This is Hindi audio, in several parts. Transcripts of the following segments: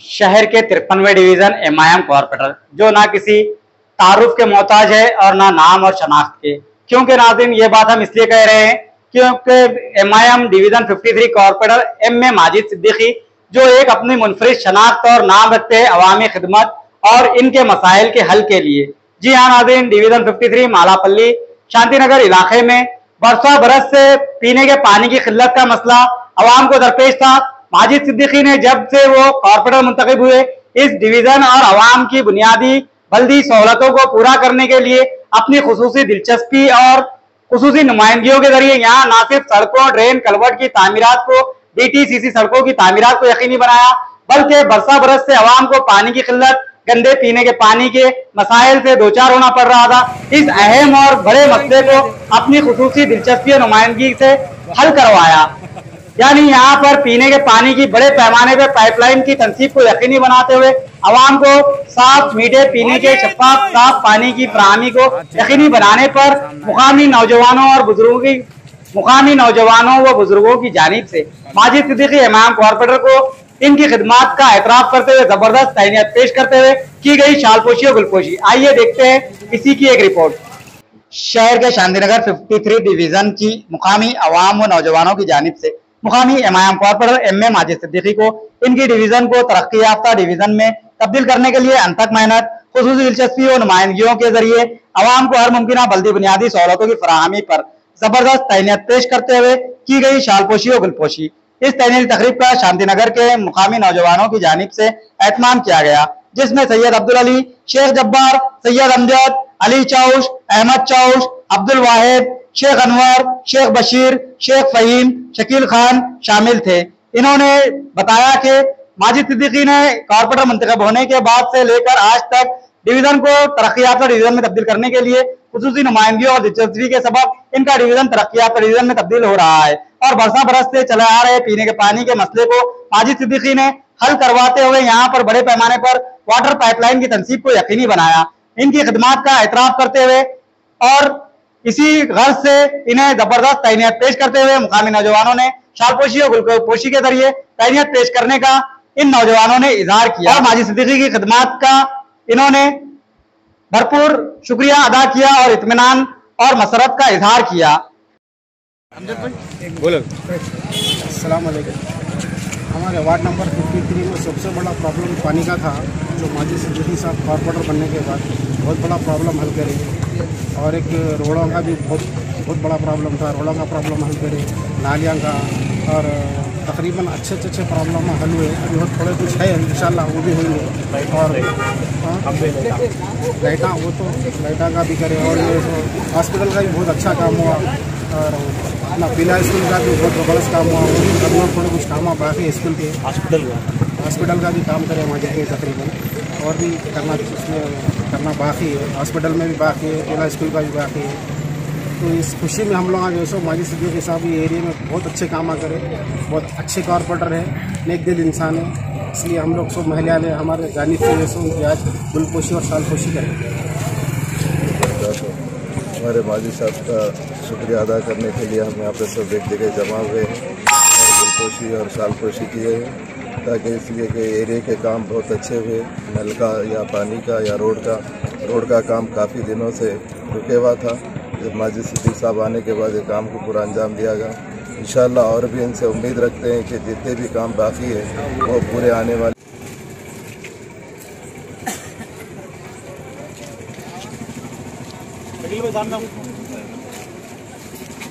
शहर के तिरपनवे डिवीज़न एमआईएम कॉरपोरेटर जो ना किसी तारुफ के मोहताज है और ना नाम और शनाख्त के। क्योंकि नाजिम ये बात हम इसलिए कह रहे हैं क्योंकि MIM division 53 corporator M A Majid Siddiqui, जो एक अपनी मुनफरद शनाख्त और नाम रखते हैं अवामी खिदमत और इनके मसाइल के हल के लिए। जी हाँ नाजिम डिवीज़न 53 मालापल्ली शांति नगर इलाके में बरसों बरस से पीने के पानी की किल्लत का मसला आवाम को दरपेश था। माजिद सिद्दीकी ने जब से वो कॉरपोरेटर मुंतब हुए, इस डिवीज़न और आवाम की बुनियादी बल्दी सहूलतों को पूरा करने के लिए अपनी खसूसी दिलचस्पी और खसूसी नुमाइंदगियों के ज़रिए यहाँ न सिर्फ़ सड़कों ड्रेन कलवट की तमीरत को बीटीसीसी सड़कों की तमीरत को यकीनी बनाया, बल्कि बरसा बरस से आवाम को पानी की किल्लत, गंदे पीने के पानी के मसाइल से दो चार होना पड़ रहा था। इस अहम और बड़े मसले को अपनी खसूसी दिलचस्पी और नुमाइंदगी से हल करवाया। यानी यहाँ पर पीने के पानी की बड़े पैमाने पर पाइपलाइन की तनसीब को यकीनी बनाते हुए आवाम को साफ़ मीठे पीने के शफाफ, साफ़ पानी की फरहमी को यकीनी बनाने पर मुकामी नौजवानों और बुज़ुर्गों की मुकामी नौजवानों व बुज़ुर्गों की जानब से माजी सिद्दीकी इमाम कॉरपोरेटर को इनकी खिदमत का एतराफ़ करते हुए ज़बरदस्त तैनियत पेश करते हुए की गई शालपोशी और गुलपोशी। आइए देखते हैं इसी की एक रिपोर्ट शहर के शांतिनगर 53 डिवीज़न की मुकामी आवाम व नौजवानों की जानब से मुकामी M I M A Ajid Siddiqui को, इनकी डिवीज़न को तरक्की याफ्ता डिवीज़न में तब्दील करने के लिए अंतक मेहनत, खसूस दिलचस्पी और नुमाइंदगियों के ज़रिए आवाम को हर मुमकिन बल्दी बुनियादी सहूलतों की फरहमी पर ज़बरदस्त तैनियत पेश करते हुए की गई शालपोशी और गुलपोशी। इस तहनीली तकरीब का शांति नगर के मुकामी नौजवानों की जानब से एहतमाम किया गया, जिसमें सैयद अब्दुल अली, शेख जब्बार, सैयद अमजद, अली चाउश अहमद चाउश अब्दुल वाहिद शेख अनवर, शेख बशीर, शेख फहीम, शकील खान शामिल थे। इन्होंने बताया कि माजी सिद्दीकी ने कॉरपोरेटर मंतखब होने के बाद से लेकर आज तक डिवीज़न को तरक्यात डिवीज़न में तब्दील करने के लिए खसूसी नुमाइंदगी और दिलचस्पी के सबक, इनका डिवीज़न तरक्यात डिवीज़न में तब्दील हो रहा है। और बरसा बरस से चले आ रहे पीने के पानी के मसले को माजी सिद्दीकी ने हल करवाते हुए यहाँ पर बड़े पैमाने पर वाटर पाइपलाइन की तनसीब को यकीनी बनाया। इनकी खदमात का एतराफ करते हुए और इसी गर्ज से इन्हें ज़बरदस्त तैनियत पेश करते हुए मुकामी नौजवानों ने शालपोशी और गुलपोशी के ज़रिए तैनियत पेश करने का इन नौजवानों ने इजहार किया। और माजी सिद्दीकी की खदमात का इन्होंने भरपूर शुक्रिया अदा किया और इतमान और मसरत का इजहार किया। हमारे वार्ड नंबर 53 में सबसे बड़ा प्रॉब्लम पानी का था जो माजी सिद्दीकी साहब कॉरपोरेटर बनने के बाद। बहुत बड़ा प्रॉब्लम हल करे। और एक रोडों का भी बहुत बहुत बड़ा प्रॉब्लम था। रोडों का प्रॉब्लम हल करे नालियाँ का। और तकरीबन अच्छे अच्छे अच्छे प्रॉब्लम हल हुए। अभी बहुत थोड़े कुछ है इन वो भी होंगे। और हाँ? लाइटा वो तो लाइटा का भी करे। और हॉस्पिटल का भी बहुत अच्छा काम हुआ। और अपना पीला स्कूल का भी बहुत बड़ा काम हुआ। वो भी थोड़े कुछ काम हुआ बाकी स्कूल के। हॉस्पिटल का। हॉस्पिटल का भी काम करे वहाँ जाके तकरीबन। और भी करना उसमें करना बाकी है। हॉस्पिटल में भी बाकी है केला स्कूल का भी बाकी है। तो इस खुशी में हम लोग आज ऐसा माजी सदियों के साथ ये एरिया में बहुत अच्छे काम आ करें, बहुत अच्छे कॉरपोरेटर हैं, नेक दिल इंसान है। इसलिए हम लोग सब महिला ने हमारे जानी से ऐसा उनकी आज गुलपोशी और साल खुशी करें। हमारे माजी साहब का शुक्रिया अदा करने के लिए हम यहाँ पर सब एक जगह जमा हुए हैं। पोशी और साल पोशी किए हैं, ताकि इसलिए कि एरिया के काम बहुत अच्छे हुए, नल का या पानी का या रोड का। रोड का काम काफ़ी दिनों से रुके हुआ था। जब माजी सिद्दीक साहब आने के बाद ये काम को पूरा अंजाम दिया गया। इन और भी इनसे उम्मीद रखते हैं कि जितने भी काम बाकी है, वो पूरे आने वाले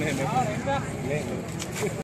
nene.